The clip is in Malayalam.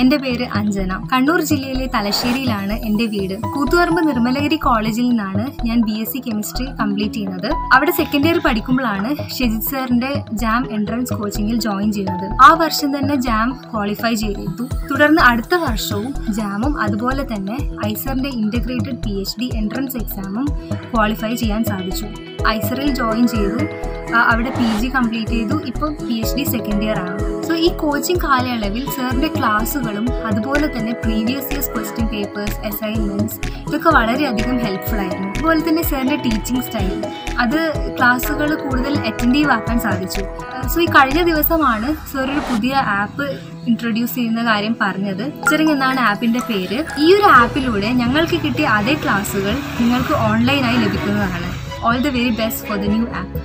എന്റെ പേര് അഞ്ജന. കണ്ണൂർ ജില്ലയിലെ തലശ്ശേരിയിലാണ് എന്റെ വീട്. കൂത്തുപറമ്പ് നിർമ്മലഗിരി കോളേജിൽ നിന്നാണ് ഞാൻ B S C chemistry complete ചെയ്യുന്നത്. അവിടെ സെക്കൻഡ് ഇയർ പഠിക്കുമ്പോഴാണ് ഷെജിത് സാറിന്റെ ജാം എൻട്രൻസ് കോച്ചിങ്ങിൽ ജോയിൻ ചെയ്യുന്നത്. ആ വർഷം തന്നെ ജാം ക്വാളിഫൈ ചെയ്തു തുടർന്ന് അടുത്ത വർഷവും ജാമും അതുപോലെ തന്നെ ഐസറിന്റെ integrated P H D entrance എക്സാമും ക്വാളിഫൈ ചെയ്യാൻ സാധിച്ചു. ഐസറിൽ ജോയിൻ ചെയ്തു. അവിടെ പി ജി കംപ്ലീറ്റ് ചെയ്തു. ഇപ്പോൾ P H D second year ആണ്. സോ ഈ കോച്ചിങ് കാലയളവിൽ സാറിന്റെ ക്ലാസ്സുകളും അതുപോലെ തന്നെ previous years question papers assignments ഇതൊക്കെ വളരെയധികം ഹെൽപ്ഫുൾ ആയിരുന്നു. അതുപോലെ തന്നെ സാറിന്റെ ടീച്ചിങ് സ്റ്റൈൽ അത് ക്ലാസ്സുകൾ കൂടുതൽ അറ്റൻഡീവ് ആക്കാൻ സാധിച്ചു. സോ ഈ കഴിഞ്ഞ ദിവസമാണ് സാർ ഒരു പുതിയ ആപ്പ് ഇൻട്രൊഡ്യൂസ് ചെയ്യുന്ന കാര്യം പറഞ്ഞത്. ചെറിങ് എന്നാണ് ആപ്പിന്റെ പേര്. ഈ ഒരു ആപ്പിലൂടെ ഞങ്ങൾക്ക് കിട്ടിയ അതേ ക്ലാസ്സുകൾ നിങ്ങൾക്ക് ഓൺലൈനായി ലഭിക്കുന്നതാണ്. All the very best for the new app